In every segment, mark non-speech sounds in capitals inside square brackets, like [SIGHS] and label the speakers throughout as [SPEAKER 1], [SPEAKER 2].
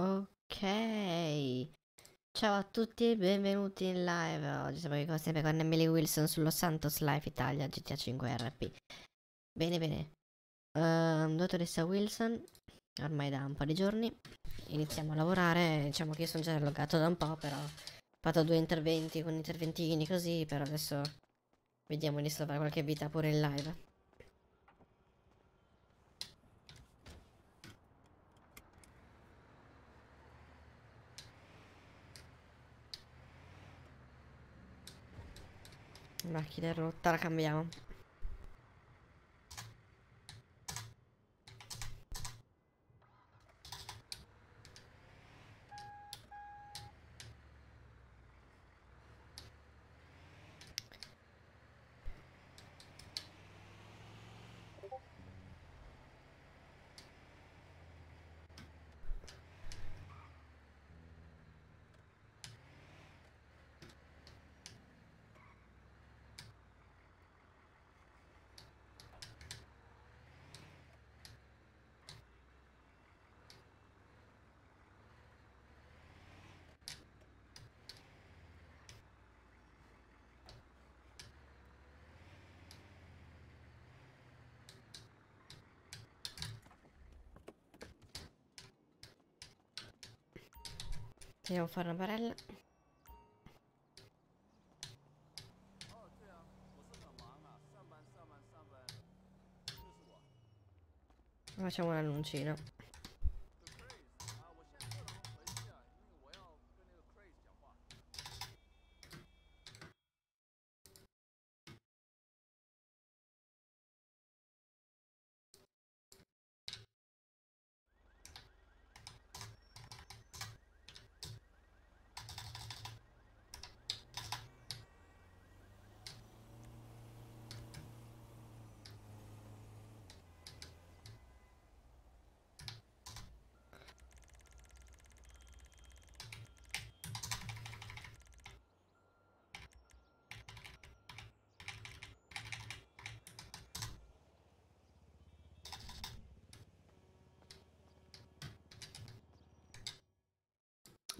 [SPEAKER 1] Ok. Ciao a tutti e benvenuti in live. Oggi siamo qui come sempre con Emily Wilson sullo Santos Life Italia GTA 5 RP. Bene, bene. Uh, dottoressa Wilson, ormai da un po' di giorni, iniziamo a lavorare. Diciamo che io sono già loggato da un po', però ho fatto due interventi con interventini così, però adesso vediamo di salvare qualche vita pure in live. Macchina rotta, la cambiamo. Andiamo a fare una barella. Facciamo un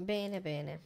[SPEAKER 1] Bene, bene.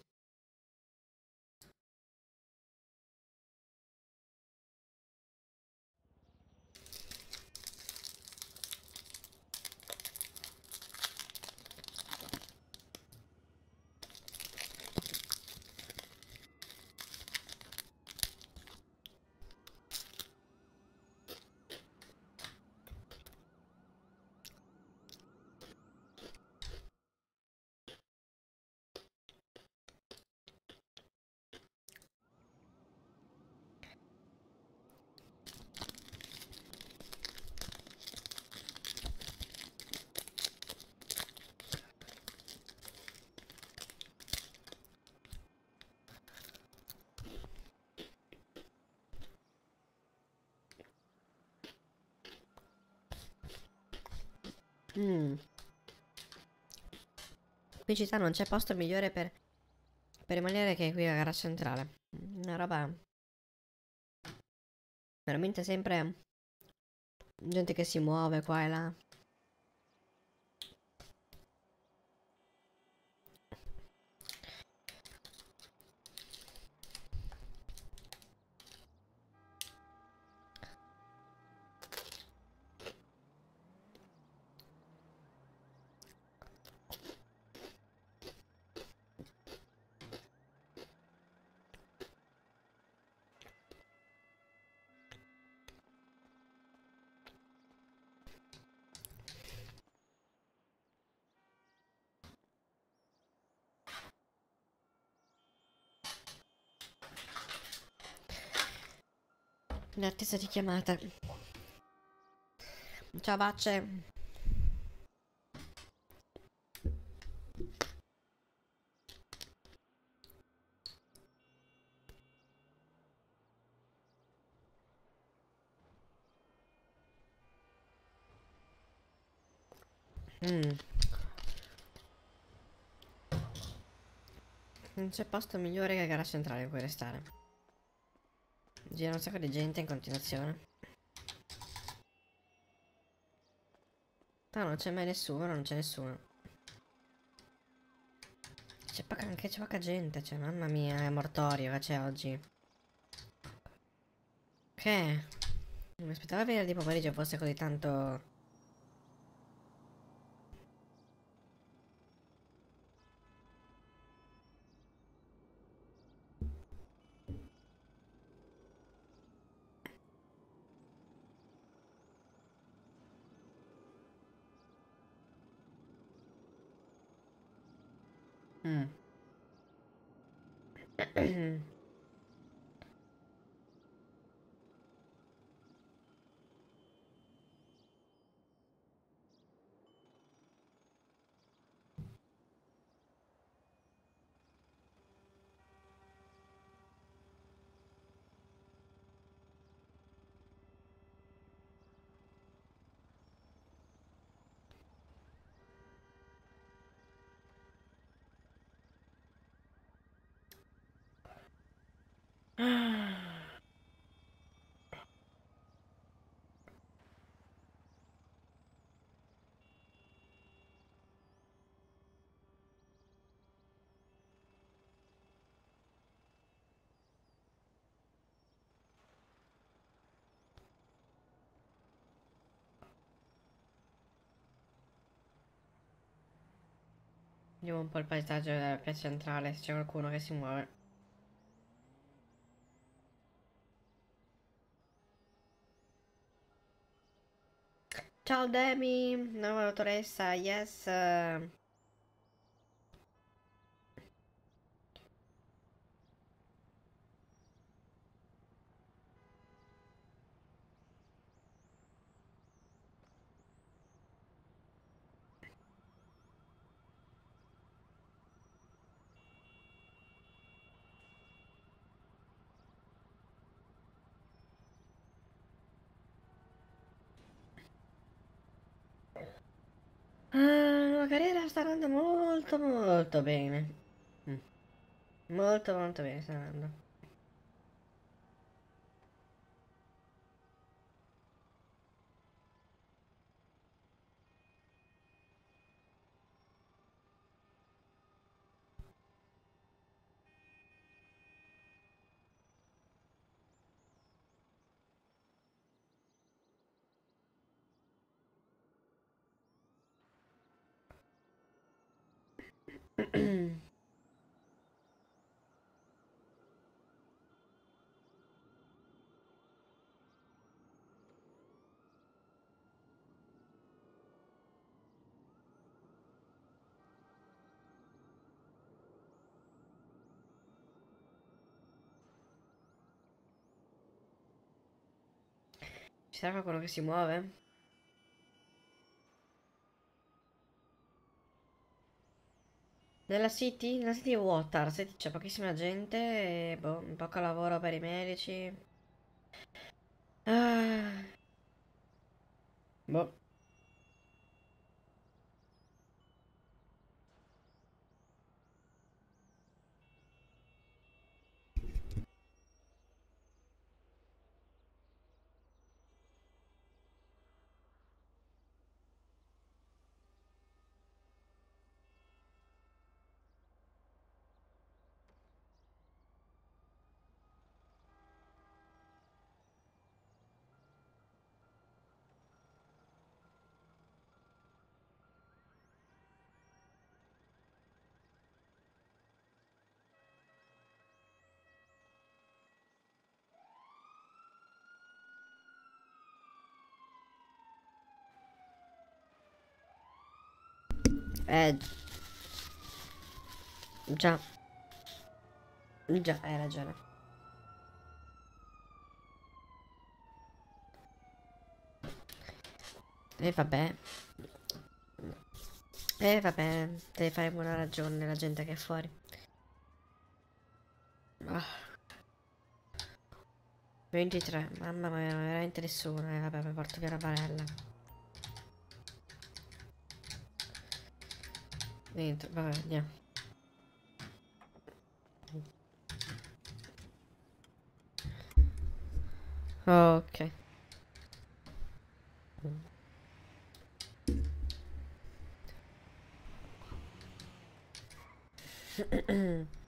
[SPEAKER 1] Mm. Qui città non c'è posto migliore per, per rimanere che qui a gara centrale. Una roba... Veramente sempre... Gente che si muove qua e là. In attesa di chiamata. Ciao Bacce. Mm. Non c'è posto migliore che gara centrale in cui restare. Gira un sacco di gente in continuazione. Ah, non c'è mai nessuno, non c'è nessuno. C'è poca, anche c'è poca gente, cioè mamma mia, è mortorio che c'è oggi. Che? Non mi aspettavo venerdì pomeriggio fosse così tanto... Mm. Vediamo un po' il paesaggio della piazza centrale, se c'è qualcuno che si muove. Ciao Demi, nuova dottoressa, yes. Ah, la carriera sta andando molto molto bene. Mm. Molto molto bene sta andando. Sarà qualcuno che si muove? Nella City? Nella City è vuota, City c'è pochissima gente e boh, poco lavoro per i medici. Ah. Boh. Eh. Già. Già, hai ragione. E vabbè. E vabbè, devi fare buona ragione la gente che è fuori. Ah. 23, mamma mia, veramente nessuno. Eh, vabbè, mi porto via la barella. Niente, vabbè, andiamo. Ok. [CLEARS THROAT]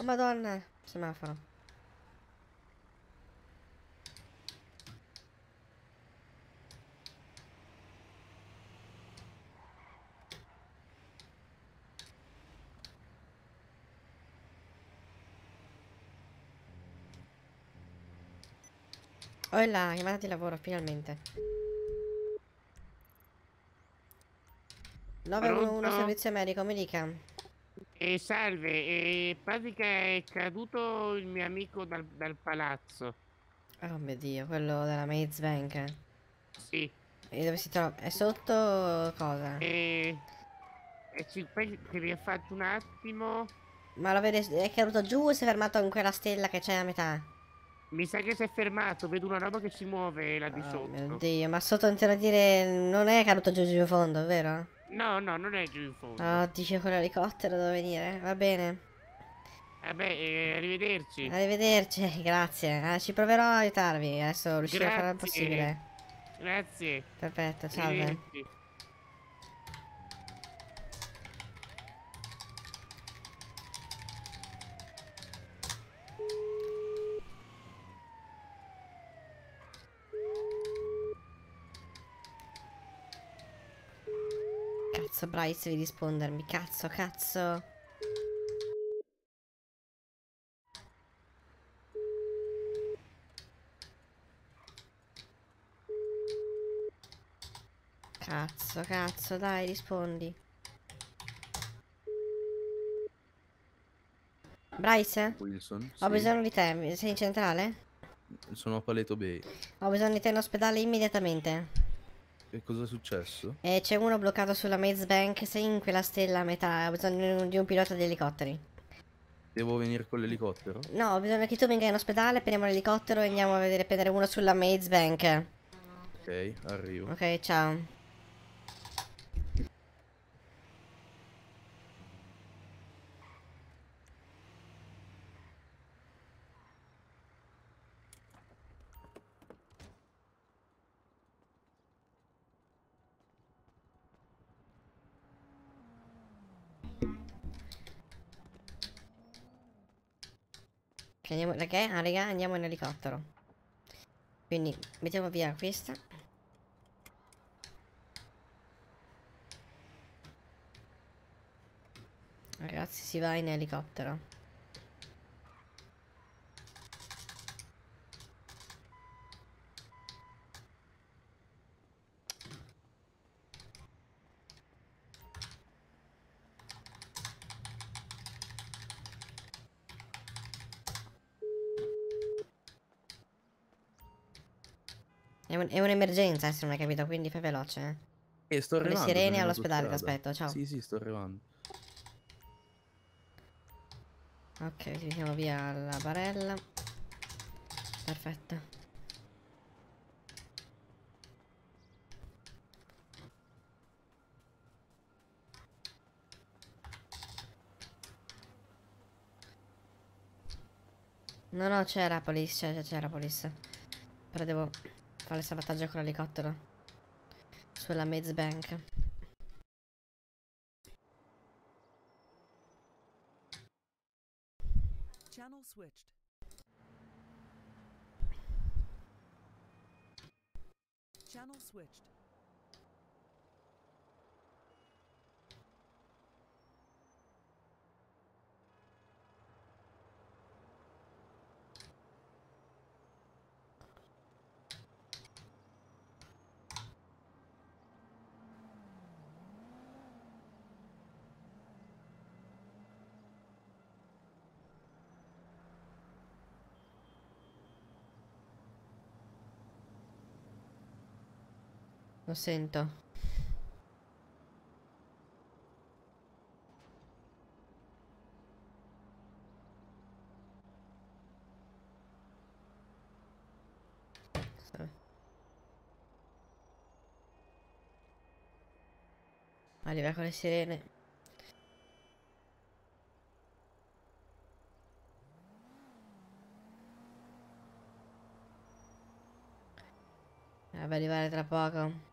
[SPEAKER 1] Oh madonna, semaforo. Oh là, chiamata di lavoro, finalmente. 911
[SPEAKER 2] Pronto?
[SPEAKER 1] servizio medico, mi dica.
[SPEAKER 2] E salve, e pratica è caduto il mio amico dal, dal palazzo.
[SPEAKER 1] Oh mio dio, quello della Maze Bank.
[SPEAKER 2] Sì.
[SPEAKER 1] E dove si trova? È sotto cosa?
[SPEAKER 2] E, e ci poi ti riaffatto un attimo.
[SPEAKER 1] Ma lo vede, è caduto giù o si è fermato in quella stella che c'è a metà?
[SPEAKER 2] Mi sa che si è fermato, vedo una roba che si muove là di
[SPEAKER 1] Oh
[SPEAKER 2] sotto.
[SPEAKER 1] mio dio, ma sotto intendo dire non è caduto giù giù in fondo, vero?
[SPEAKER 2] No, no, non è giù in fondo.
[SPEAKER 1] Oh, dice quell'elicottero dove venire. Va bene.
[SPEAKER 2] Vabbè, eh, arrivederci.
[SPEAKER 1] Arrivederci, [LAUGHS] grazie. Eh, ci proverò a aiutarvi. Adesso riuscirò a fare il
[SPEAKER 2] Grazie.
[SPEAKER 1] possibile.
[SPEAKER 2] Grazie.
[SPEAKER 1] Perfetto, salve.
[SPEAKER 2] Arrivederci.
[SPEAKER 1] Bryce, devi rispondermi. Cazzo, cazzo. Cazzo, cazzo, dai, rispondi. Bryce?
[SPEAKER 3] Wilson?
[SPEAKER 1] Ho
[SPEAKER 3] Sì.
[SPEAKER 1] bisogno di te. Sei in centrale?
[SPEAKER 3] Sono a Paleto Bay.
[SPEAKER 1] Ho bisogno di te in ospedale immediatamente.
[SPEAKER 3] Che cosa è successo?
[SPEAKER 1] E c'è uno bloccato sulla Maze Bank. Sei in quella stella a metà. Ho bisogno di un pilota di elicotteri.
[SPEAKER 3] Devo venire con l'elicottero?
[SPEAKER 1] No, ho bisogno che tu venga in ospedale, prendiamo l'elicottero e andiamo a vedere prendere uno sulla Maze Bank.
[SPEAKER 3] Ok, arrivo.
[SPEAKER 1] Ok, ciao. Andiamo, raga, ah, raga, andiamo in elicottero. Quindi mettiamo via questa. Ragazzi, si va in elicottero. È, un- è un'emergenza, se non hai capito, quindi fai veloce. eh.
[SPEAKER 3] E sto
[SPEAKER 1] Con le
[SPEAKER 3] arrivando.
[SPEAKER 1] sirene all'ospedale, ti aspetto, ciao.
[SPEAKER 3] Sì, sì, sto arrivando.
[SPEAKER 1] Ok, tiriamo via la barella. Perfetto. No, no, c'era police, c'è- c'è- c'era police. Però devo fare il salvataggio con l'elicottero. Sulla Maze Bank.
[SPEAKER 4] Channel switched. Channel switched.
[SPEAKER 1] Lo sento. Arriva con le sirene. Eh, va arrivare tra poco.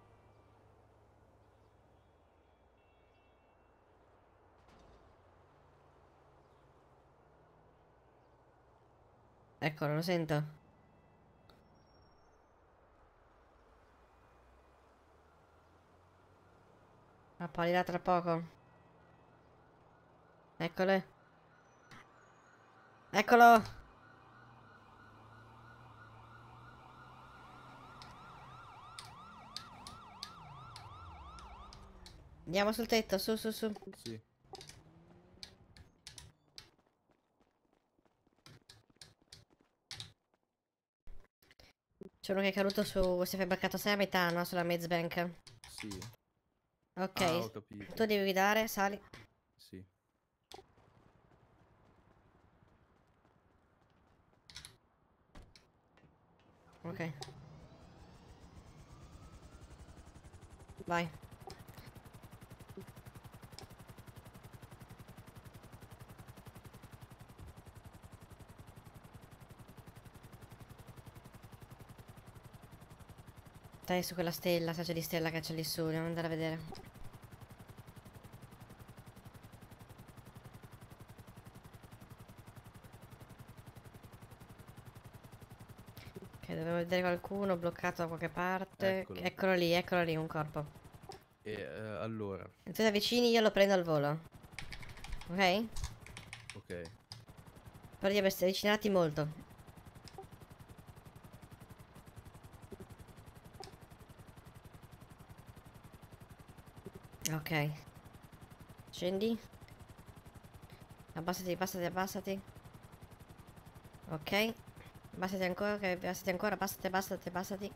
[SPEAKER 1] Eccolo, lo sento. Apparirà tra poco. Eccole. Eccolo. Andiamo sul tetto, su, su, su.
[SPEAKER 3] Sì.
[SPEAKER 1] C'è uno che è caduto su. Si è fabbricato 6 a metà, no? Sulla Bank.
[SPEAKER 3] Sì.
[SPEAKER 1] Ok.
[SPEAKER 3] Ah,
[SPEAKER 1] tu devi guidare, sali.
[SPEAKER 3] Sì.
[SPEAKER 1] Ok. Vai. Dai su quella stella, se c'è di stella che c'è lì su, dobbiamo andare a vedere. Ok, dovevo vedere qualcuno bloccato da qualche parte.
[SPEAKER 3] Eccolo.
[SPEAKER 1] Eccolo lì, eccolo lì, un corpo.
[SPEAKER 3] E eh, allora,
[SPEAKER 1] Se tu ti avvicini io lo prendo al volo. Ok?
[SPEAKER 3] ok.
[SPEAKER 1] Però devi essere avvicinati molto. Ok. Scendi. Abbassati, abbassati, abbassati. Ok. Abbassati ancora, ok, abbassati ancora, abbassati, abbassati, abbassati.
[SPEAKER 3] Eh,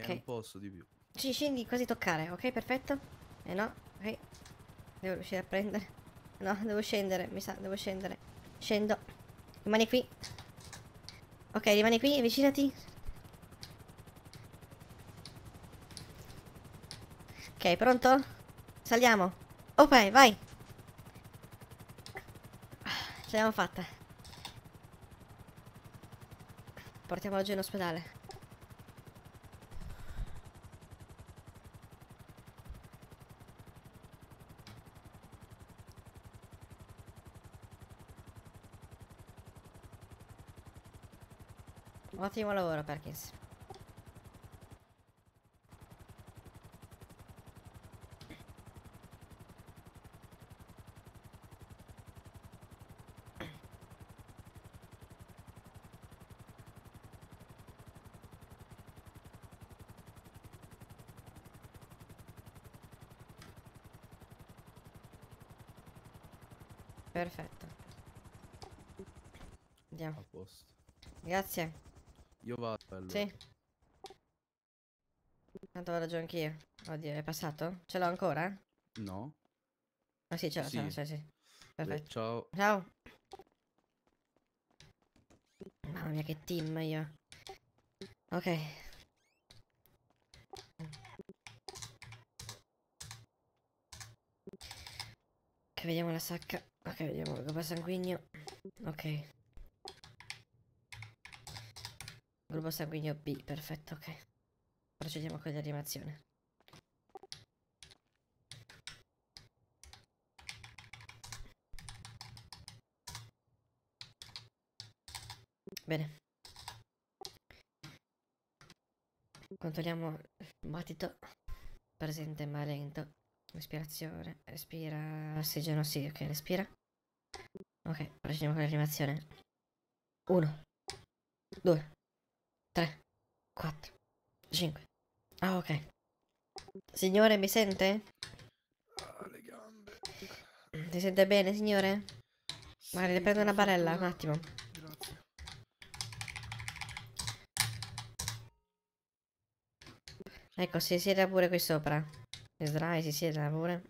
[SPEAKER 1] Ok.
[SPEAKER 3] non posso di più.
[SPEAKER 1] Sì, scendi quasi toccare, ok, perfetto. Eh no, ok. Devo riuscire a prendere. No, devo scendere, mi sa, devo scendere. Scendo. Rimani qui. Ok, rimani qui, avvicinati. Pronto? Saliamo. Ok, vai. Ce l'abbiamo fatta. Portiamolo giù in ospedale. Ottimo lavoro, Perkins. Perfetto. Andiamo.
[SPEAKER 3] A posto.
[SPEAKER 1] Grazie.
[SPEAKER 3] Io vado allora.
[SPEAKER 1] Sì. Tanto vado giù anch'io. Oddio, è passato? Ce l'ho ancora?
[SPEAKER 3] No?
[SPEAKER 1] Ah sì, ce l'ho,
[SPEAKER 3] Sì.
[SPEAKER 1] sì, sì. Perfetto.
[SPEAKER 3] ciao.
[SPEAKER 1] Ciao. Mamma mia, che team io. Ok. Vediamo la sacca. Ok, vediamo il gruppo sanguigno. Ok. Gruppo sanguigno B, perfetto, ok. Procediamo con l'animazione. Bene. Controlliamo il battito. Presente ma lento. Respirazione. Respira. Ossigeno, sì, ok, respira. Ok, procediamo con l'animazione. 1, 2, 3, 4, 5. Ah, ok. Signore, mi sente?
[SPEAKER 3] Ah, le gambe.
[SPEAKER 1] Si sente bene, signore? Magari le prendo una barella, un attimo.
[SPEAKER 3] Grazie.
[SPEAKER 1] Ecco, si sieda pure qui sopra. Sdrai, si sieda pure.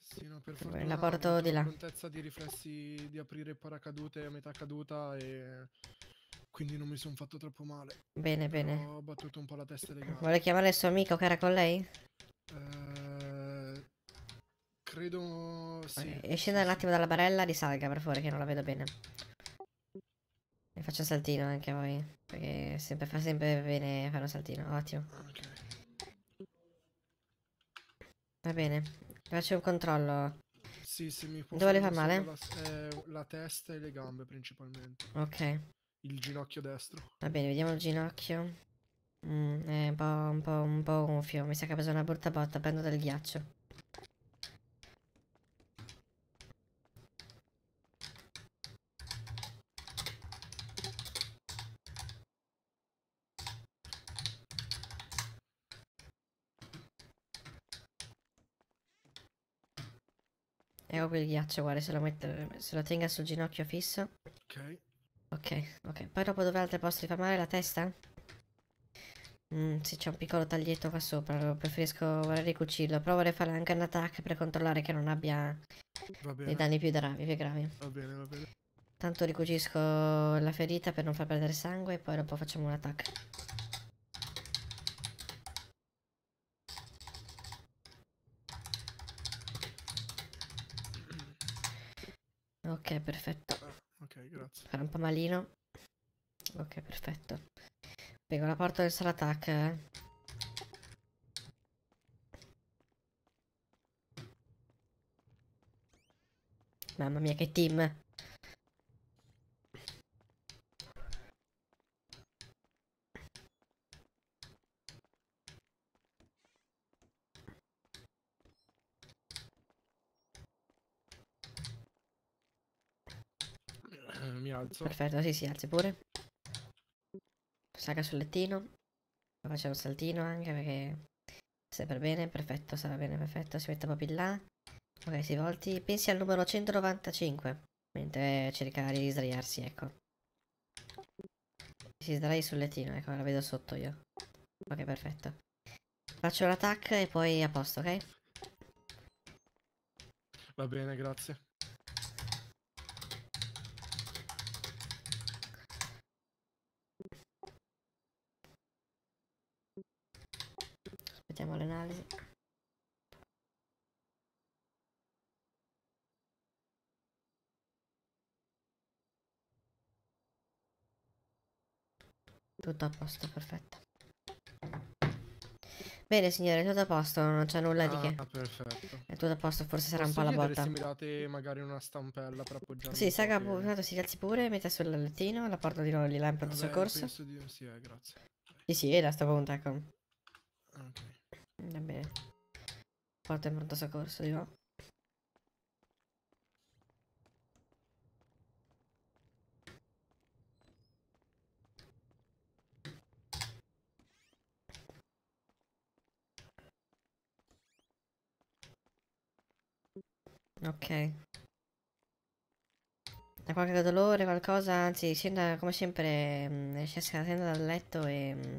[SPEAKER 5] Sì, no, per fortuna
[SPEAKER 1] la porto di là.
[SPEAKER 5] contezza di riflessi di aprire paracadute a metà caduta e quindi non mi sono fatto troppo male.
[SPEAKER 1] Bene, bene.
[SPEAKER 5] Ho battuto un po' la testa gambe.
[SPEAKER 1] Vuole chiamare il suo amico che era con lei?
[SPEAKER 5] Eh, credo sì.
[SPEAKER 1] E scenda un attimo dalla barella, risalga per favore che non la vedo bene. E faccio un saltino anche a voi. Perché sempre, fa sempre bene fare un saltino. Ottimo.
[SPEAKER 5] Ok.
[SPEAKER 1] Va bene. Faccio un controllo.
[SPEAKER 5] Sì, se mi può
[SPEAKER 1] Dove le fa male?
[SPEAKER 5] La, eh, la testa e le gambe principalmente.
[SPEAKER 1] Ok.
[SPEAKER 5] Il ginocchio destro.
[SPEAKER 1] Va bene, vediamo il ginocchio. Mm, è un po', un po', un po' gonfio. Mi sa che ha preso una brutta botta. Prendo del ghiaccio. Qui il ghiaccio, guarda, se lo, mette, se lo tenga sul ginocchio fisso.
[SPEAKER 5] Ok.
[SPEAKER 1] Ok, ok. Poi dopo dove altri posti fa male la testa? Mm, sì, c'è un piccolo taglietto qua sopra. Preferisco vorrei ricucirlo. Però vorrei fare anche un attack per controllare che non abbia dei danni più gravi, più gravi.
[SPEAKER 5] Va bene, va bene.
[SPEAKER 1] Tanto ricucisco la ferita per non far perdere sangue e poi dopo facciamo un attack. Ok, perfetto.
[SPEAKER 5] Ok, grazie.
[SPEAKER 1] Fare un po' malino. Ok, perfetto. Vengo la porta del solo attack. eh. Mamma mia, che team.
[SPEAKER 5] Eh, Mi alzo.
[SPEAKER 1] Perfetto, sì, si alzi pure. Saga sul lettino. Faccio un saltino anche perché stai per bene. Perfetto, sta bene, perfetto. Si mette proprio in là. Ok, si volti. Pensi al numero 195. Mentre cerca di sdraiarsi, ecco. Si sdrai sul lettino, ecco, la vedo sotto io. Ok, perfetto. Faccio l'attack e poi a posto, ok?
[SPEAKER 5] Va bene, grazie.
[SPEAKER 1] Aspettiamo l'analisi. Tutto a posto, perfetto. Bene signore, tutto a posto, non c'è nulla di che.
[SPEAKER 5] Ah, perfetto.
[SPEAKER 1] È tutto a posto, forse sarà un
[SPEAKER 5] Posso
[SPEAKER 1] po' la botta.
[SPEAKER 5] se mi date magari una stampella per appoggiarmi
[SPEAKER 1] Sì,
[SPEAKER 5] un
[SPEAKER 1] saga,
[SPEAKER 5] che-
[SPEAKER 1] si alzi pure, mette sul lettino, la porta di nuovo di là in pronto soccorso.
[SPEAKER 5] di... Sì, eh, grazie.
[SPEAKER 1] Sì, sì, era sto punto, ecco.
[SPEAKER 5] Ok.
[SPEAKER 1] Va bene. Porta in pronto soccorso nuovo. Ok. Ha qualche dolore, qualcosa? Anzi, scenda come sempre, mm, esce scendendo dal letto e mm,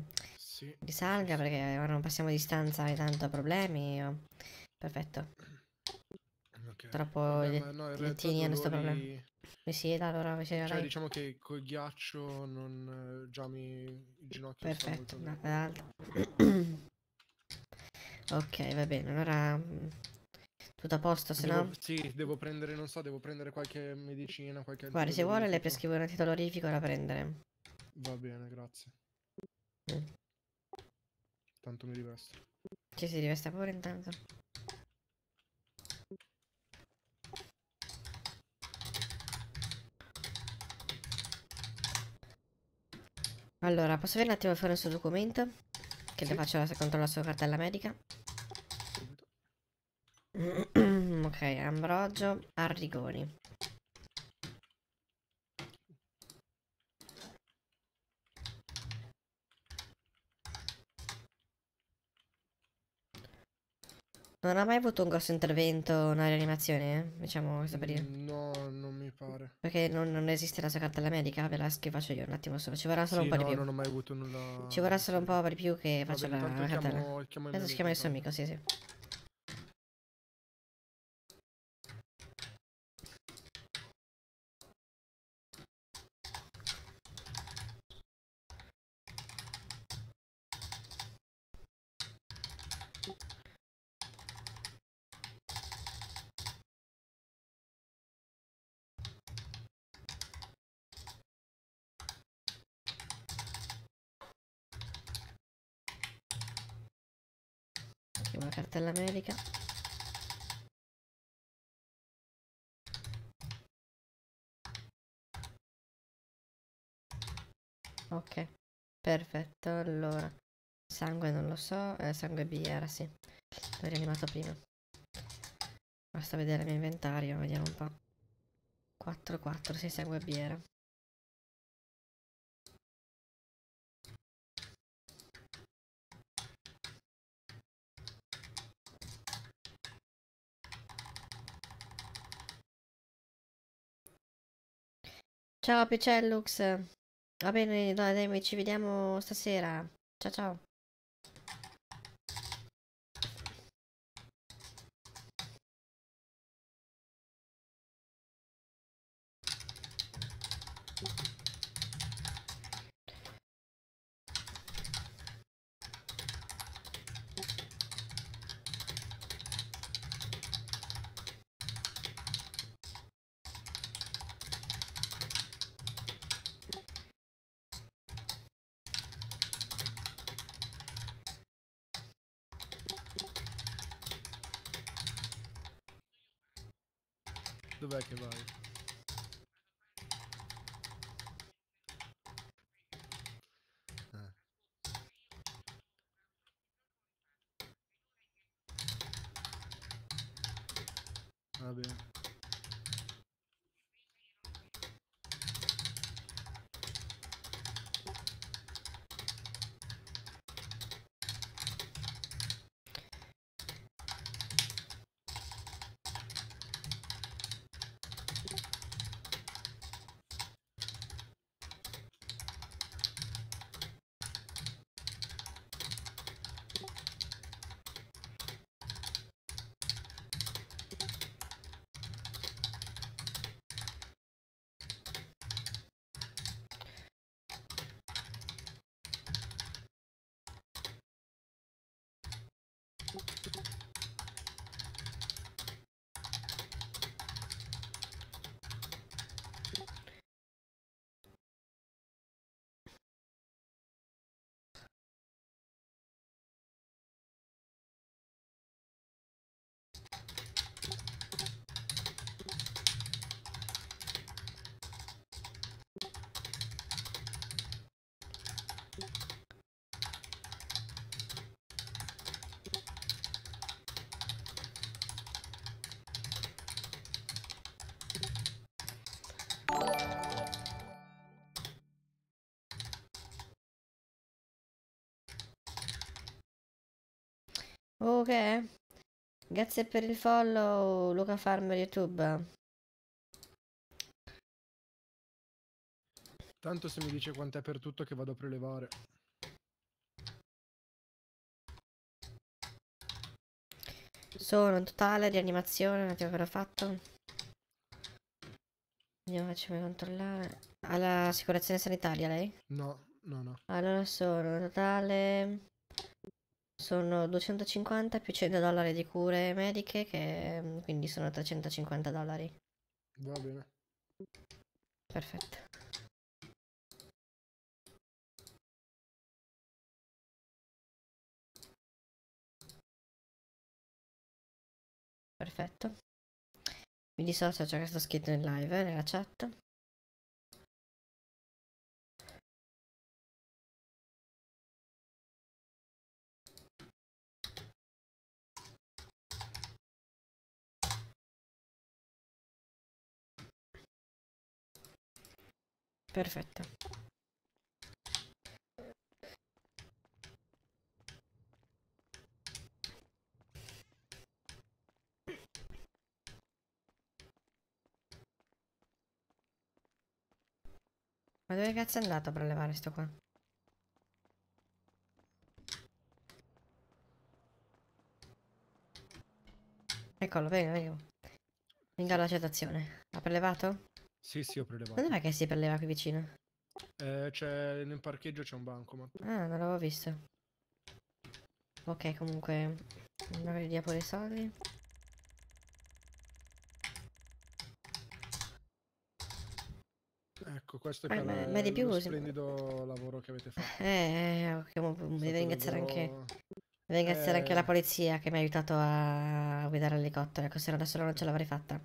[SPEAKER 5] Sì.
[SPEAKER 1] risalga perché ora non passiamo di stanza hai tanto problemi. Perfetto.
[SPEAKER 5] ok.
[SPEAKER 1] Troppo
[SPEAKER 5] Vabbè, no, in
[SPEAKER 1] le
[SPEAKER 5] realtà
[SPEAKER 1] tini hanno sto problema.
[SPEAKER 5] dolori-
[SPEAKER 1] Mi sieda allora mi siederai.
[SPEAKER 5] Cioè, diciamo che col ghiaccio non... già mi... il ginocchio
[SPEAKER 1] Perfetto, no, [COUGHS] ok, va bene. Allora mm, tutto a posto, se
[SPEAKER 5] Devo-
[SPEAKER 1] no
[SPEAKER 5] Sì, devo prendere, non so, devo prendere qualche medicina, qualche
[SPEAKER 1] Guardi, se vuole le prescrivo un antidolorifico da prendere.
[SPEAKER 5] Va bene, grazie.
[SPEAKER 1] Mm.
[SPEAKER 5] Tanto mi rivesto.
[SPEAKER 1] Ci si rivesta pure intanto. Allora, posso avere un attimo fuori il suo documento? Che le
[SPEAKER 5] Sì.
[SPEAKER 1] faccio la controllo la sua cartella medica. [CLEARS THROAT] Ok, Ambrogio Arrigoni. Non ha mai avuto un grosso intervento, una rianimazione, eh? diciamo questo periodo.
[SPEAKER 5] Mm, No, non mi pare.
[SPEAKER 1] Perché non, non esiste la sua cartella medica, ve la che faccio io un attimo solo. Ci vorrà solo
[SPEAKER 5] Sì,
[SPEAKER 1] un po'
[SPEAKER 5] no,
[SPEAKER 1] di più.
[SPEAKER 5] non ho mai avuto nulla.
[SPEAKER 1] Ci vorrà solo un po' di più che
[SPEAKER 5] Va
[SPEAKER 1] faccio la, la cartella.
[SPEAKER 5] chiamo, chiamo
[SPEAKER 1] Adesso chiama il suo
[SPEAKER 5] amico,
[SPEAKER 1] sì, sì. Ok, perfetto. Allora, sangue non lo so, eh, sangue B era sì. L'ho rianimato prima. Basta vedere il mio inventario, vediamo un po'. 4, 4, sì, sangue B era. Ciao Picellux. Va bene, dai, dai, ci vediamo stasera. Ciao ciao.
[SPEAKER 5] Dov'è che vai? Ok. Grazie per il follow, Luca Farmer YouTube. Tanto se mi dice quant'è per tutto che vado a prelevare.
[SPEAKER 1] Sono in totale di animazione, un attimo che l'ho fatto. Andiamo, facciamo controllare. Alla sicurezza sanitaria lei?
[SPEAKER 5] No, no, no.
[SPEAKER 1] Allora sono in totale sono 250 più 100 dollari di cure mediche che mm, quindi sono 350 dollari.
[SPEAKER 5] Va bene.
[SPEAKER 1] Perfetto. Perfetto. Mi dissocio ciò che sta scritto in live, eh, nella chat. Perfetto. Ma dove cazzo è andato a prelevare sto qua? Eccolo, venga, venga. Venga l'accettazione. Ha prelevato?
[SPEAKER 5] Sì, sì, ho
[SPEAKER 1] Ma
[SPEAKER 5] prelevato.
[SPEAKER 1] dov'è che si preleva qui vicino?
[SPEAKER 5] Eh, c'è nel parcheggio c'è un bancomat.
[SPEAKER 1] Ah, non l'avevo visto. Ok, comunque... Magari dia pure i soldi.
[SPEAKER 5] Ecco, questo è
[SPEAKER 1] Eh, ma-
[SPEAKER 5] eh,
[SPEAKER 1] ma di più
[SPEAKER 5] lo splendido lavoro che avete fatto.
[SPEAKER 1] Eh, eh, ok, mo- mi
[SPEAKER 5] È
[SPEAKER 1] devo ringraziare anche...
[SPEAKER 5] davvero-
[SPEAKER 1] Devo Ringraziare anche la
[SPEAKER 5] Eh.
[SPEAKER 1] polizia che mi ha aiutato a guidare l'elicottero, se no solo non ce l'avrei fatta.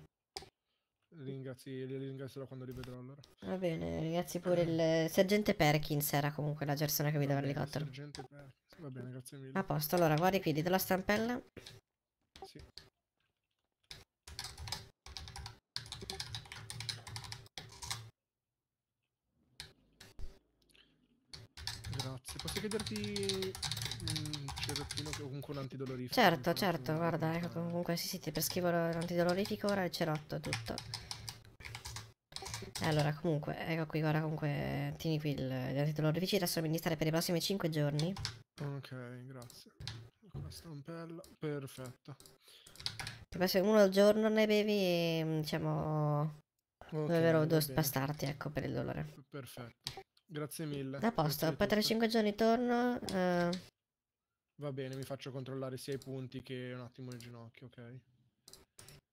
[SPEAKER 5] Ringrazi, li ringrazierò quando li vedrò allora.
[SPEAKER 1] Va bene, ringrazi pure il sergente Perkins era comunque la persona che
[SPEAKER 5] Va
[SPEAKER 1] guidava
[SPEAKER 5] bene,
[SPEAKER 1] l'elicottero.
[SPEAKER 5] sergente Perkins. Va bene, grazie mille.
[SPEAKER 1] A posto, allora guardi qui, do la stampella.
[SPEAKER 5] Sì. Grazie. Posso chiederti un cerottino o comunque un antidolorifico?
[SPEAKER 1] Certo, certo, guarda, ecco comunque sì, sì, ti prescrivo l'antidolorifico ora il cerotto tutto. Allora comunque, ecco qui, guarda comunque, tieni qui il- gli antidolorifici da somministrare per i prossimi 5 giorni.
[SPEAKER 5] Ok, grazie. La stampella. Perfetto.
[SPEAKER 1] Passi uno al giorno ne bevi e mm, diciamo
[SPEAKER 5] Ok,
[SPEAKER 1] dovrebbero
[SPEAKER 5] va
[SPEAKER 1] due
[SPEAKER 5] bene.
[SPEAKER 1] bastarti, ecco, per il dolore.
[SPEAKER 5] Perfetto. Grazie mille.
[SPEAKER 1] A
[SPEAKER 5] grazie
[SPEAKER 1] posto, poi tra
[SPEAKER 5] tutto.
[SPEAKER 1] 5 giorni torno. eh,
[SPEAKER 5] Va bene, mi faccio controllare sia i punti che un attimo il ginocchio, ok?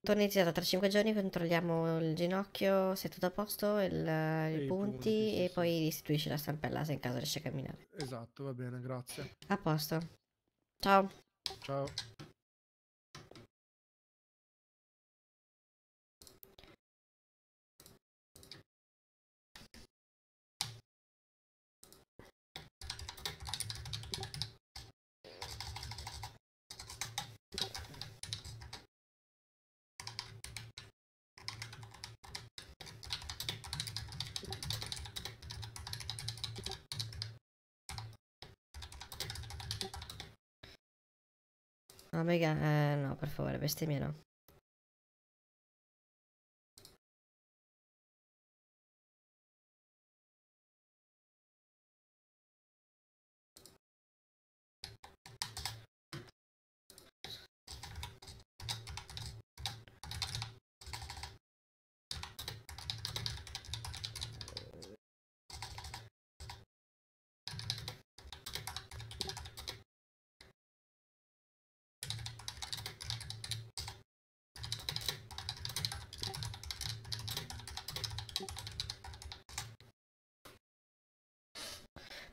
[SPEAKER 1] Torni iniziato tra 5 giorni, controlliamo il ginocchio, se è tutto a posto, il- i
[SPEAKER 5] i
[SPEAKER 1] punti,
[SPEAKER 5] punti, sì,
[SPEAKER 1] e
[SPEAKER 5] sì.
[SPEAKER 1] poi istituisci la stampella se in caso riesci a camminare.
[SPEAKER 5] Esatto, va bene, grazie.
[SPEAKER 1] A posto. Ciao.
[SPEAKER 5] Ciao.
[SPEAKER 1] No, mega, eh, no, per favore, bestemmie no.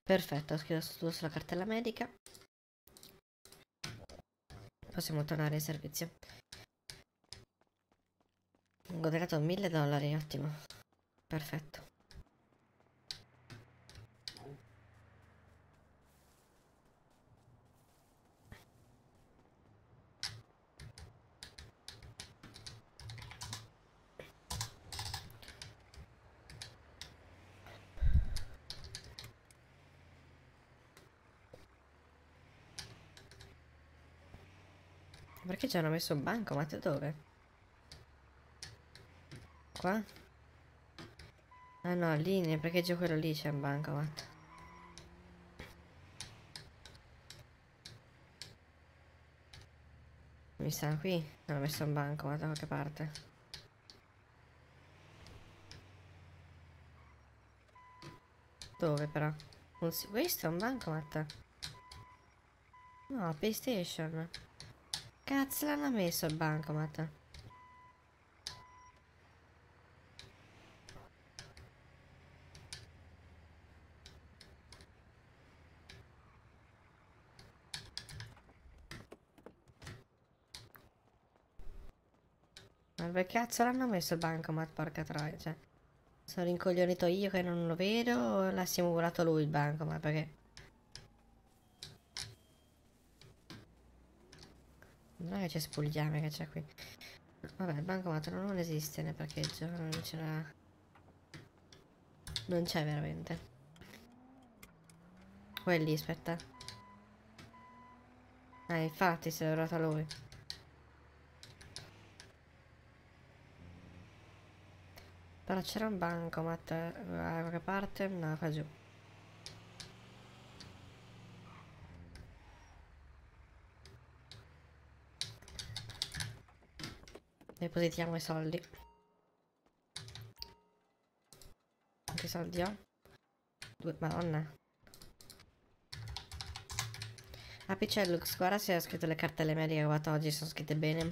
[SPEAKER 1] Perfetto, ho scritto tutto sulla cartella medica. Possiamo tornare in servizio. Ho guadagnato 1000 dollari, ottimo. Perfetto. Perché ci hanno messo un bancomat dove? Qua? Ah no, lì nel parcheggio quello lì c'è un bancomat. Mi sta qui? Hanno messo un bancomat da qualche parte. Dove però? Non si... Questo è un bancomat? No, PlayStation. Cazzo l'hanno messo il bancomat? Ma dove cazzo l'hanno messo il bancomat, porca troia, cioè. Sono rincoglionito io che non lo vedo o l'ha simulato lui il bancomat, perché... Non è che c'è spugliame che c'è qui. Vabbè, il bancomat non esiste nel parcheggio, non c'era... Non c'è veramente. Quelli, aspetta. Ah, infatti si è lavorato lui. Però c'era un bancomat eh, da qualche parte? No, qua giù. Depositiamo i soldi. Quanti soldi ho? Due, madonna. Ah, Picellux, guarda se ho scritto le cartelle mediche che ho fatto oggi, sono scritte bene.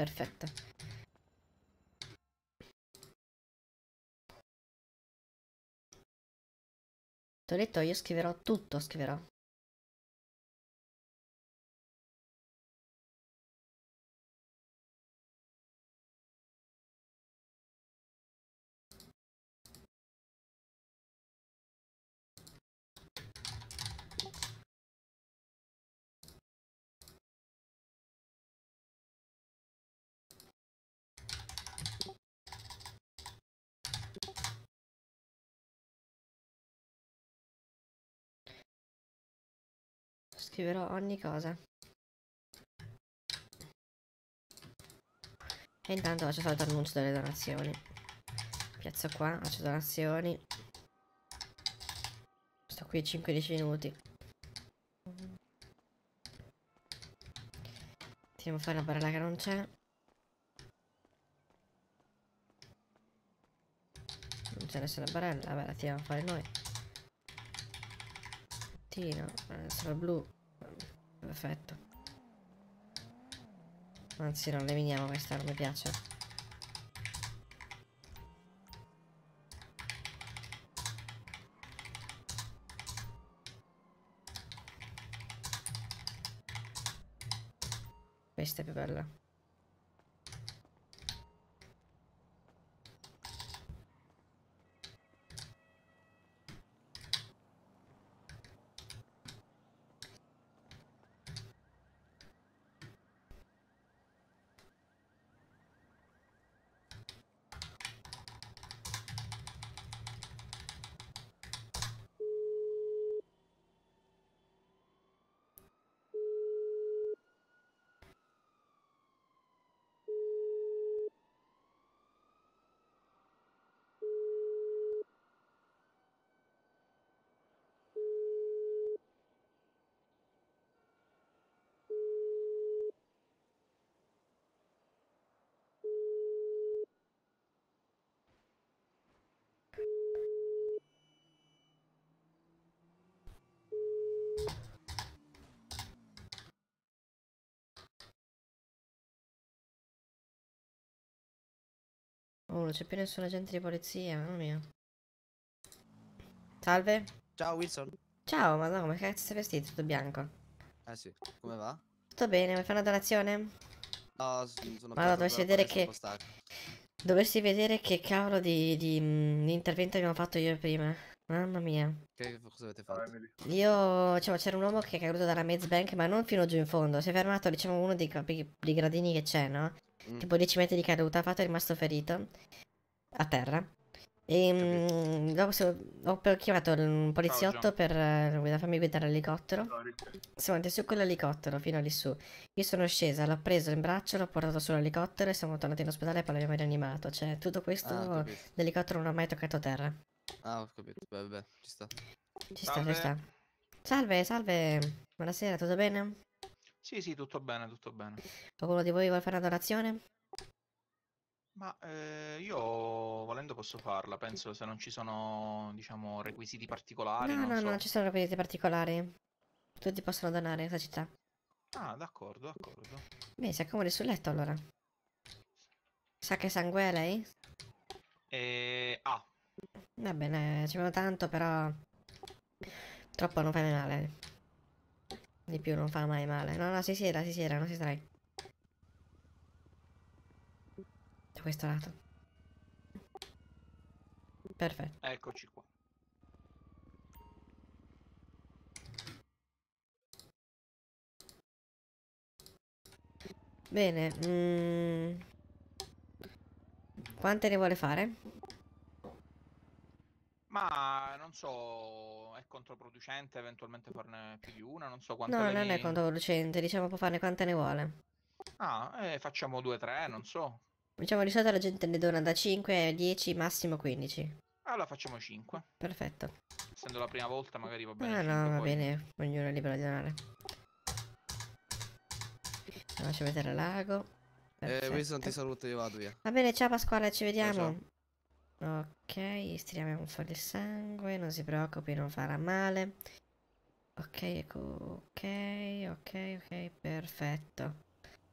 [SPEAKER 1] Perfetto. Detto, io scriverò tutto, scriverò. Scriverò ogni cosa. E intanto faccio solito annuncio delle donazioni. Piazzo qua, faccio donazioni. Sto qui 5-10 minuti. Tiriamo fuori la barella che non c'è. Non c'è nessuna barella, vabbè la tiriamo fuori noi. Tino, adesso il blu. Perfetto. Anzi non le miniamo questa, non mi piace. Questa è più bella. Oh, non c'è più nessun agente di polizia, mamma mia. Salve.
[SPEAKER 6] Ciao Wilson.
[SPEAKER 1] Ciao, ma no, come cazzo sei vestito tutto bianco?
[SPEAKER 6] Eh sì, come va?
[SPEAKER 1] Tutto bene, vuoi fare una donazione?
[SPEAKER 6] No, sono
[SPEAKER 1] Ma no, dovresti vedere che-
[SPEAKER 6] po' stanco.
[SPEAKER 1] Dovresti vedere che cavolo di, di, mm, di intervento abbiamo fatto io prima. Mamma mia.
[SPEAKER 6] Che cosa avete fatto?
[SPEAKER 1] Io, diciamo, c'era un uomo che è caduto dalla Bank, ma non fino giù in fondo. Si è fermato, diciamo, uno dei, dei gradini che c'è, no?
[SPEAKER 6] Mm.
[SPEAKER 1] Tipo 10 metri di caduta, infatti è rimasto ferito a terra. E mm, dopo se- ho chiamato un poliziotto per eh, farmi guidare l'elicottero. Siamo andati su con l'elicottero fino lì su. Io sono scesa, l'ho preso in braccio, l'ho portato sull'elicottero e siamo tornati in ospedale e poi l'abbiamo rianimato. Cioè, tutto questo,
[SPEAKER 6] Ah,
[SPEAKER 1] l'elicottero non ha mai toccato terra.
[SPEAKER 6] Ah, ho capito. Beh, beh, ci sta.
[SPEAKER 1] Ci sta, ci sta. Salve, salve. Buonasera, tutto bene?
[SPEAKER 7] Sì, sì, tutto bene, tutto bene.
[SPEAKER 1] Qualcuno di voi vuole fare una donazione?
[SPEAKER 7] Ma eh, io volendo posso farla, penso se non ci sono, diciamo, requisiti particolari,
[SPEAKER 1] No, no,
[SPEAKER 7] so.
[SPEAKER 1] no, non ci sono requisiti particolari. Tutti possono donare in questa città.
[SPEAKER 7] Ah, d'accordo, d'accordo.
[SPEAKER 1] Beh, si accomodi sul letto allora. Sa che sangue è lei?
[SPEAKER 7] E... Ah,
[SPEAKER 1] Va bene, ci vedo tanto, però... Troppo non fa male. Di più non fa mai male. No, no, si sieda, si sieda, non si strai. Da questo lato. Perfetto.
[SPEAKER 7] eccoci qua.
[SPEAKER 1] Bene, mm, Quante ne vuole fare?
[SPEAKER 7] Ma non so, è controproducente eventualmente farne più di una, non so quante
[SPEAKER 1] No,
[SPEAKER 7] le
[SPEAKER 1] non è controproducente, diciamo può farne quante ne vuole.
[SPEAKER 7] Ah, eh, facciamo due, tre, non so.
[SPEAKER 1] Diciamo di solito la gente ne dona da 5 a 10, massimo 15.
[SPEAKER 7] Allora facciamo cinque.
[SPEAKER 1] Perfetto.
[SPEAKER 7] Essendo la prima volta magari va bene
[SPEAKER 1] Ah
[SPEAKER 7] cinque,
[SPEAKER 1] no, va
[SPEAKER 7] poi-
[SPEAKER 1] bene, ognuno è libero di donare. Faccio vedere l'ago.
[SPEAKER 6] Eh,
[SPEAKER 1] Perfetto.
[SPEAKER 6] Wilson ti saluto, io vado via.
[SPEAKER 1] Va bene, ciao Pasquale, ci vediamo.
[SPEAKER 6] ciao.
[SPEAKER 1] Ok, stiriamo un po' di sangue, non si preoccupi, non farà male. Ok, ecco, ok, ok, ok, perfetto.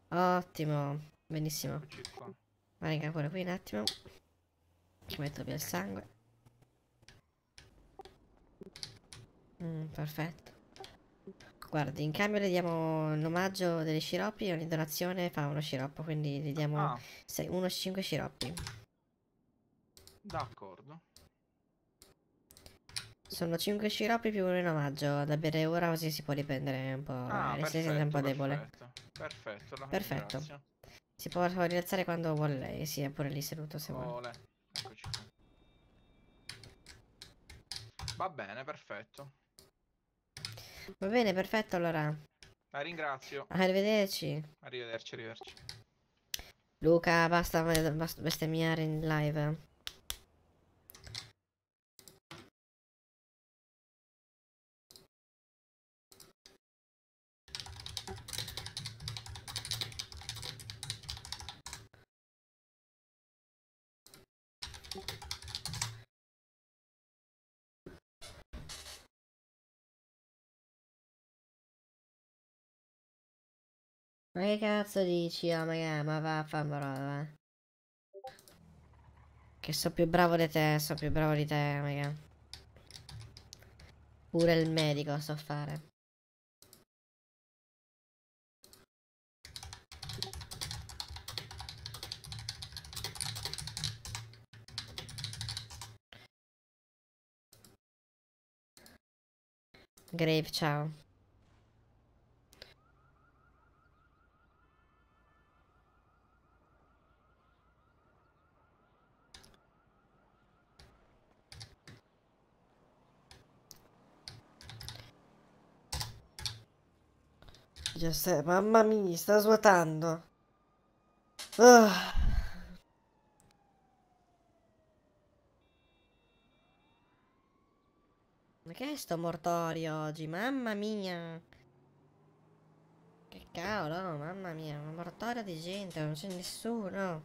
[SPEAKER 1] Ottimo. Benissimo. Raga, pure qui un attimo. Ci metto via il sangue. Mm, perfetto. Guardi, in cambio le diamo un omaggio degli sciroppi, ogni donazione fa uno sciroppo, quindi gli diamo
[SPEAKER 7] Ah,
[SPEAKER 1] sei- uno 5 sciroppi.
[SPEAKER 7] D'accordo.
[SPEAKER 1] Sono 5 sciroppi più in omaggio da bere ora così si può riprendere un po',
[SPEAKER 7] Ah,
[SPEAKER 1] si sente un po'
[SPEAKER 7] perfetto,
[SPEAKER 1] debole.
[SPEAKER 7] perfetto. Perfetto,
[SPEAKER 1] Perfetto. Si può rialzare quando vuole lei, sì, è pure lì seduto se vuole.
[SPEAKER 7] Ole. Eccoci. Va bene, perfetto.
[SPEAKER 1] Va bene, perfetto allora.
[SPEAKER 7] La ringrazio.
[SPEAKER 1] Arrivederci.
[SPEAKER 7] Arrivederci, arrivederci.
[SPEAKER 1] Luca, basta, basta bestemmiare in live. Ma che cazzo dici? Oh, ma, ma vaffanculo, va. Che so più bravo di te, so più bravo di te, raga. Pure il medico so fare. Grave, ciao. Giuseppe, mamma mia, sta svuotando. Ah. Ma che è sto mortorio oggi? Mamma mia. Che cavolo, mamma mia, un mortorio di gente, non c'è nessuno.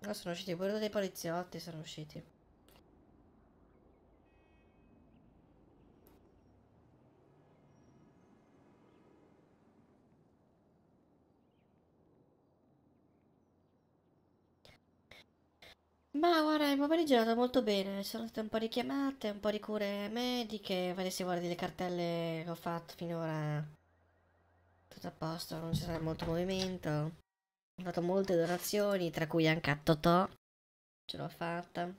[SPEAKER 1] No, sono usciti pure dei poliziotti, sono usciti. Ma guarda, il pomeriggio è andato molto bene, ci sono state un po' di chiamate, un po' di cure mediche, vedete se guardi le cartelle che ho fatto finora, tutto a posto, non c'è stato molto movimento, ho fatto molte donazioni, tra cui anche a Totò, ce l'ho fatta.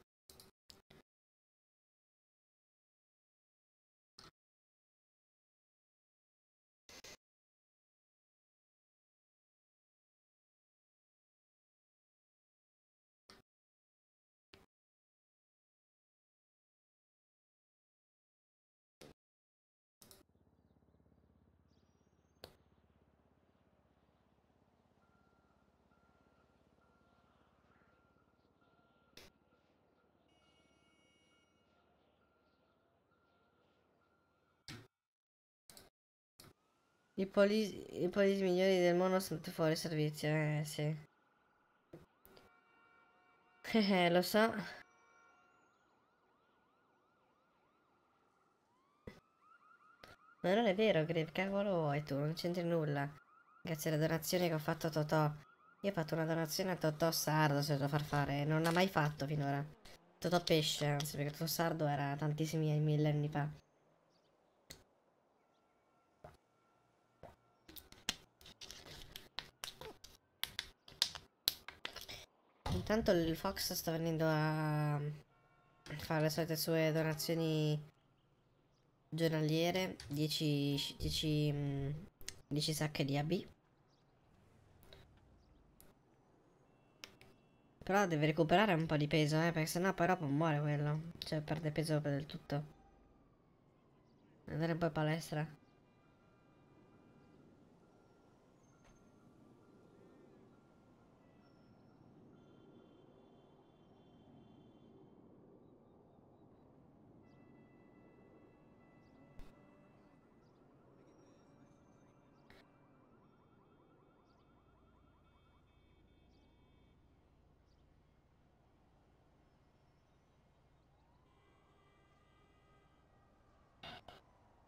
[SPEAKER 1] I polisi, i polisi migliori del mondo sono tutti fuori servizio, eh sì. [LAUGHS] Eh, lo so. Ma non è vero, Grave, cavolo vuoi tu, non c'entri nulla. Grazie alla donazione che ho fatto a Totò. Io ho fatto una donazione a Totò Sardo, se lo far fare, non l'ha mai fatto finora. Totò Pesce, anzi, perché Totò Sardo era tantissimi millenni fa. Intanto il Fox sta venendo a fare le solite sue donazioni giornaliere, 10, 10, mm, 10 sacche di AB. Però deve recuperare un po' di peso, eh, perché sennò poi dopo muore quello. Cioè perde peso per del tutto. Andare un po' in palestra.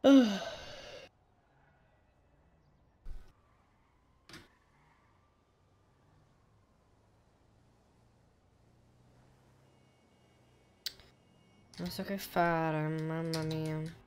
[SPEAKER 1] [SIGHS] Non so che fare, mamma mia.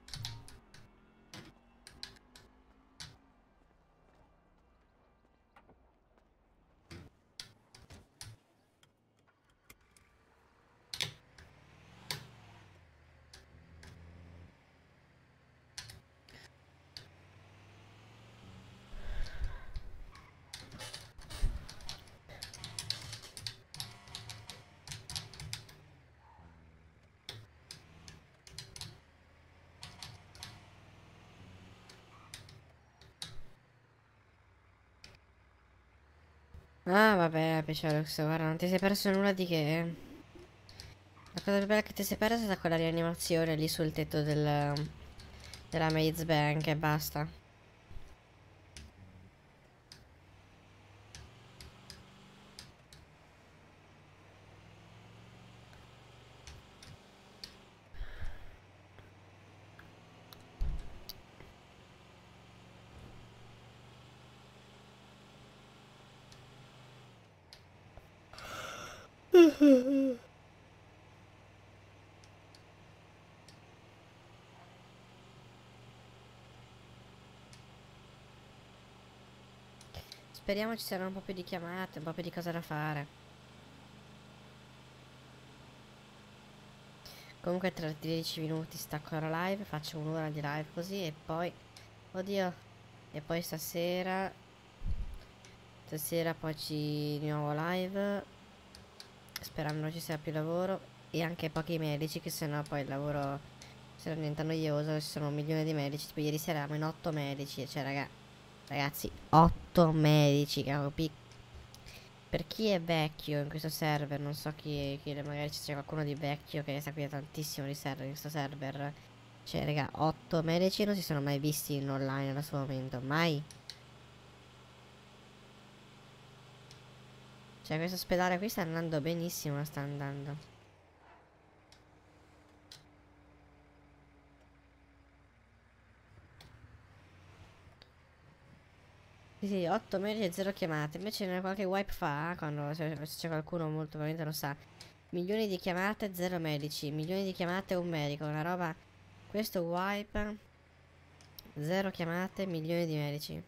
[SPEAKER 1] Ah, vabbè, Picciolux, guarda, non ti sei perso nulla di che. La cosa più bella che ti sei persa è stata quella rianimazione lì sul tetto del, della Maze Bank e basta. Speriamo ci siano un po' più di chiamate, un po' più di cose da fare. Comunque tra 10 minuti stacco la live, faccio un'ora di live così e poi... Oddio! E poi stasera... Stasera poi ci... di nuovo live. Sperando ci sia più lavoro. E anche pochi medici, che sennò poi il lavoro... Se non diventa noioso, ci sono un milione di medici. Tipo ieri sera eravamo in 8 medici, cioè raga... Ragazzi, 8 medici, capi? Per chi è vecchio in questo server, non so chi, chi magari sia qualcuno di vecchio che sapeva tantissimo di server in questo server. Cioè, raga, 8 medici non si sono mai visti in online allo suo momento, mai. Cioè, questo ospedale qui sta andando benissimo, sta andando. Sì, 8 medici e 0 chiamate. Invece nella qualche wipe fa, quando se c'è qualcuno molto probabilmente lo sa. Milioni di chiamate, 0 medici. Milioni di chiamate, un medico. Una roba... Questo wipe... 0 chiamate, milioni di medici.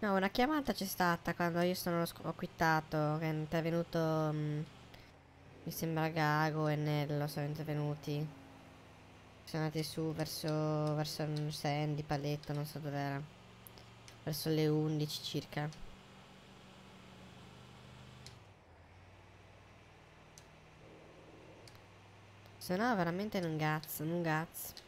[SPEAKER 1] No, una chiamata c'è stata quando io sono ho quittato, che è intervenuto, mm, mi sembra Gago e Nello sono intervenuti. Sono andati su verso, verso Sandy, Paletto, non so dov'era. Verso le 11 circa. Se no veramente non gazzo, non gazzo.